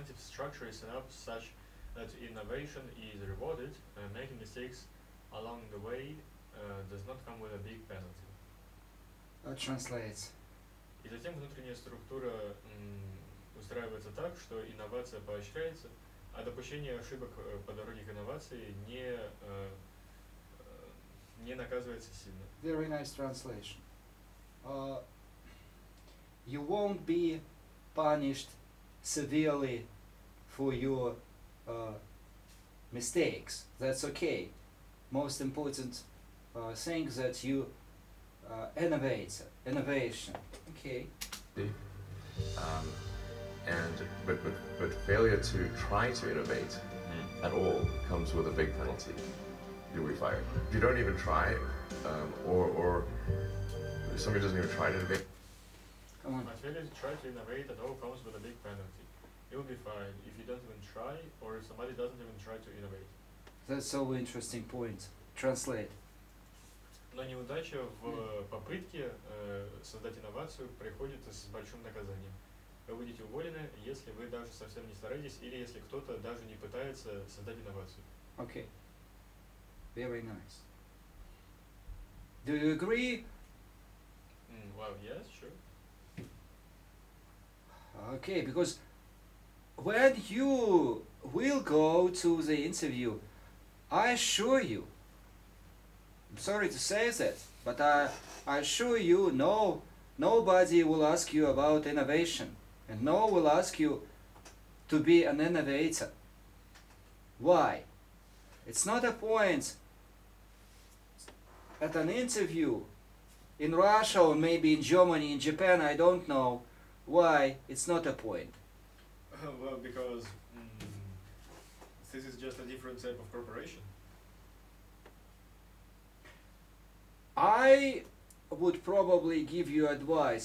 incentive structure is set up such that innovation is rewarded, uh, making mistakes along the way uh, does not come with a big penalty. Uh, translates. И затем внутренняя структура устраивается так, что инновация поощряется, а допущение ошибок э, по дороге к инновации не, э, э, не наказывается сильно. Very nice translation. Uh, you won't be punished severely for your uh, mistakes. That's okay. Most important uh, thing that you uh, innovate, innovation. Okay. Um, and but, but but failure to try to innovate at all comes with a big penalty. You'll be fired. If you don't even try, um, or or somebody doesn't even try to innovate. Come on. But failure to innovate at all comes with a big penalty. You'll be fired if you don't even try, or if somebody doesn't even try to innovate. That's so interesting point. Translate. Но неудача в попытке э, создать инновацию приходит с большим наказанием. Вы будете уволены, если вы даже совсем не стараетесь, или если кто-то даже не пытается создать инновацию. Okay. Very nice. Do you agree? Mm, well, yes, sure. Okay, because when you will go to the interview, I assure you, I'm sorry to say that, but I, I assure you, no, nobody will ask you about innovation, and no will ask you to be an innovator. Why? It's not a point at an interview in Russia or maybe in Germany, in Japan, I don't know why it's not a point. well, because mm, this is just a different type of corporation. I would probably give you advice